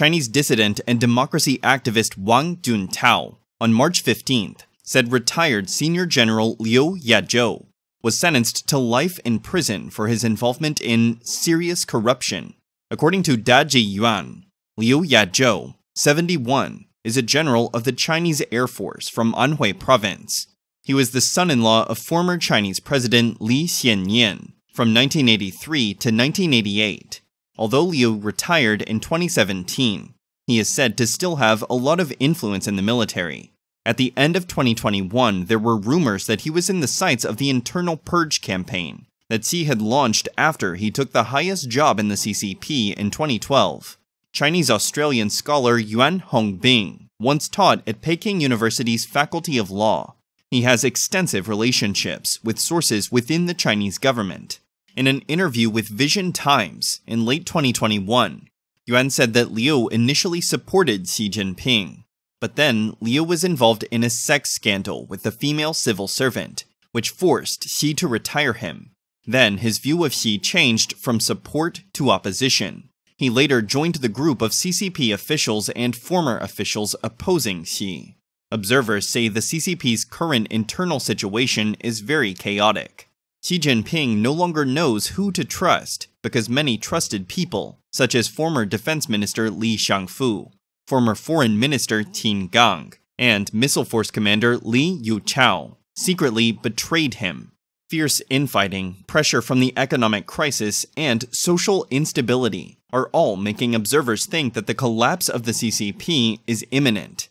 Chinese dissident and democracy activist Wang Juntao, on March 15th, said retired senior general Liu Yazhou was sentenced to life in prison for his involvement in serious corruption. According to Daji Yuan, Liu Yazhou, 71, is a general of the Chinese Air Force from Anhui province. He was the son-in-law of former Chinese President Li Hsien-nian from 1983 to 1988. Although Liu retired in 2017, he is said to still have a lot of influence in the military. At the end of 2021, there were rumors that he was in the sights of the internal purge campaign that Xi had launched after he took the highest job in the CCP in 2012. Chinese Australian scholar Yuan Hongbing once taught at Peking University's Faculty of Law. He has extensive relationships with sources within the Chinese government. In an interview with Vision Times in late 2021, Yuan said that Liu initially supported Xi Jinping but then, Liu was involved in a sex scandal with a female civil servant, which forced Xi to retire him. Then, his view of Xi changed from support to opposition. He later joined the group of CCP officials and former officials opposing Xi. Observers say the CCP's current internal situation is very chaotic. Xi Jinping no longer knows who to trust because many trusted people, such as former Defense Minister Li Shangfu, former Foreign Minister Qin Gang, and Missile Force Commander Li Yuchao secretly betrayed him. Fierce infighting, pressure from the economic crisis, and social instability are all making observers think that the collapse of the CCP is imminent.